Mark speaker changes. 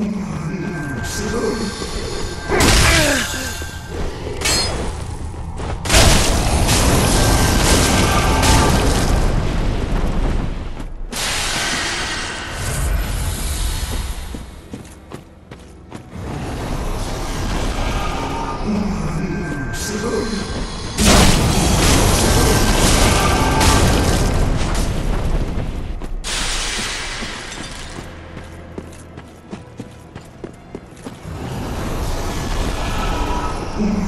Speaker 1: Oh, Yes.